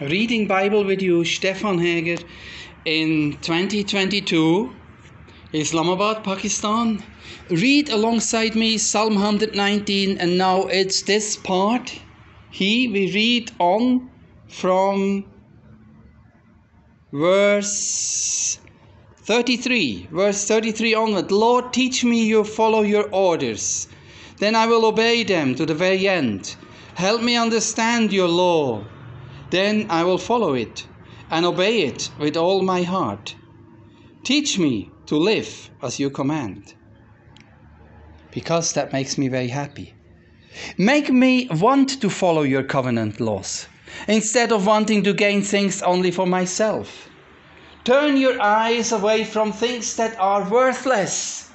reading Bible with you, Stefan Heger, in 2022, Islamabad, Pakistan. Read alongside me Psalm 119, and now it's this part. He we read on from verse 33, verse 33 onward. Lord, teach me you follow your orders. Then I will obey them to the very end. Help me understand your law. Then I will follow it and obey it with all my heart. Teach me to live as you command. Because that makes me very happy. Make me want to follow your covenant laws instead of wanting to gain things only for myself. Turn your eyes away from things that are worthless.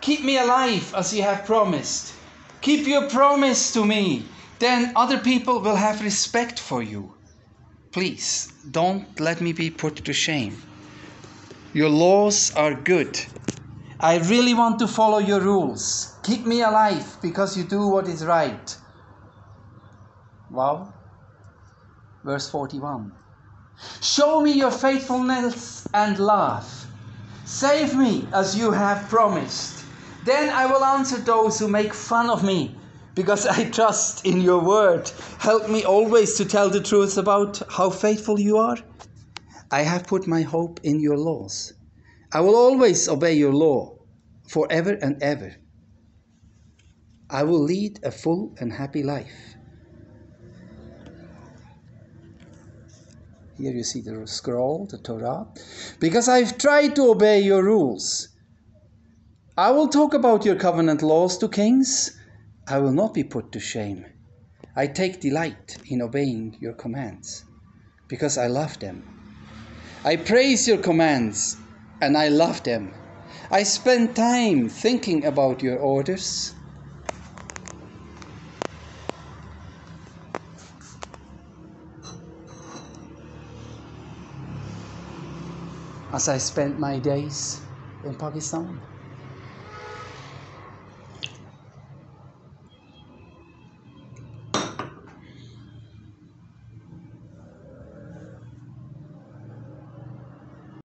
Keep me alive as you have promised. Keep your promise to me. Then other people will have respect for you. Please don't let me be put to shame. Your laws are good. I really want to follow your rules. Keep me alive because you do what is right. Wow. Verse 41. Show me your faithfulness and love. Save me as you have promised. Then I will answer those who make fun of me because I trust in your word. Help me always to tell the truth about how faithful you are. I have put my hope in your laws. I will always obey your law forever and ever. I will lead a full and happy life. Here you see the scroll, the Torah. Because I've tried to obey your rules. I will talk about your covenant laws to kings. I will not be put to shame. I take delight in obeying your commands because I love them. I praise your commands and I love them. I spend time thinking about your orders. As I spend my days in Pakistan.